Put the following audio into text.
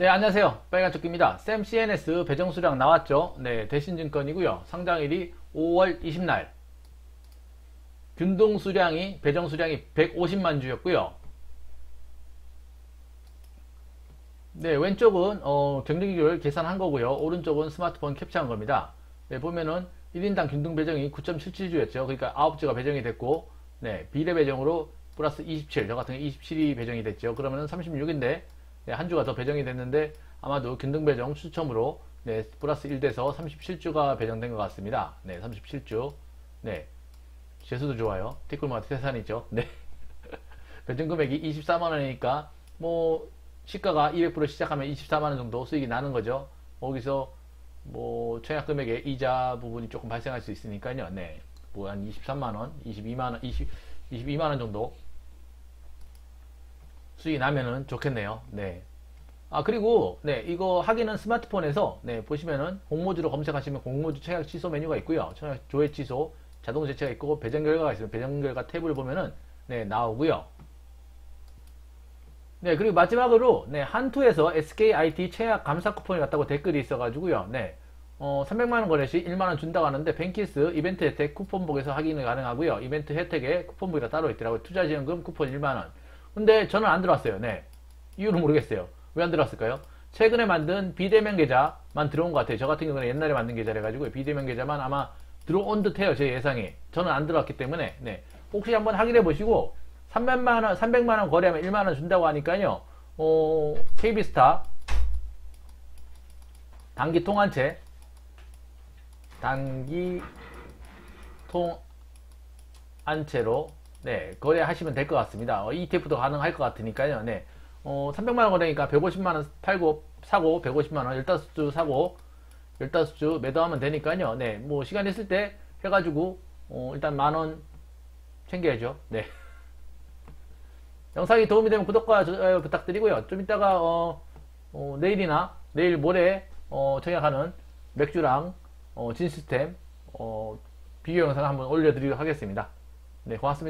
네, 안녕하세요. 빨간조끼입니다. 샘 CNS 배정 수량 나왔죠? 네, 대신증권이고요. 상장일이 5월 20날. 균등 수량이, 배정 수량이 150만 주였고요. 네, 왼쪽은 어, 경쟁률 계산한 거고요. 오른쪽은 스마트폰 캡처한 겁니다. 네, 보면은 1인당 균등 배정이 9.77주였죠. 그러니까 9주가 배정이 됐고, 네, 비례 배정으로 플러스 27, 저 같은 경우 27이 배정이 됐죠. 그러면은 36인데, 네, 한 주가 더 배정이 됐는데, 아마도 균등 배정 추첨으로, 네, 플러스 1 돼서 37주가 배정된 것 같습니다. 네, 37주. 네. 재수도 좋아요. 티끌마다 태산이죠. 네. 배정 금액이 24만원이니까, 뭐, 시가가 200% 시작하면 24만원 정도 수익이 나는 거죠. 거기서, 뭐, 청약 금액의 이자 부분이 조금 발생할 수 있으니까요. 네. 뭐, 한 23만원, 22만원, 20, 22만원 정도 수익이 나면은 좋겠네요. 네. 아, 그리고, 네, 이거 하기는 스마트폰에서, 네, 보시면은, 공모주로 검색하시면 공모주 청약 취소 메뉴가 있고요. 청약 조회 취소, 자동 제체가 있고, 배정 결과가 있어요. 배정 결과 탭을 보면은, 네, 나오고요. 네, 그리고 마지막으로, 네, 한투에서 SKIT 청약 감사 쿠폰이 왔다고 댓글이 있어가지고요. 네, 어, 300만원 거래 시 1만원 준다고 하는데, 뱅키스 이벤트 혜택 쿠폰북에서 확인이 가능하고요. 이벤트 혜택에 쿠폰북이 따로 있더라고요. 투자지원금 쿠폰 1만원. 근데 저는 안 들어왔어요. 네. 이유는 모르겠어요. 왜 안 들어왔을까요? 최근에 만든 비대면 계좌만 들어온 것 같아요. 저 같은 경우는 옛날에 만든 계좌래 가지고 비대면 계좌만 아마 들어온 듯해요. 제 예상이. 저는 안 들어왔기 때문에 네. 혹시 한번 확인해 보시고 300만 원, 300만 원 거래하면 1만 원 준다고 하니까요. 어, KB스타 단기 통한채 단기 통한채로 네, 거래하시면 될 것 같습니다. 어, ETF도 가능할 것 같으니까요. 네. 어, 300만원 거래니까 150만원 팔고, 사고, 150만원 15주 사고, 15주 매도하면 되니까요. 네. 뭐, 시간 있을 때 해가지고, 어, 일단 만원 챙겨야죠. 네. 영상이 도움이 되면 구독과 좋아요 부탁드리고요. 좀 이따가, 어, 어, 내일이나 내일 모레, 어, 청약하는 맥주랑, 어, 진시스템, 어, 비교 영상 한번 올려드리도록 하겠습니다. 네, 고맙습니다.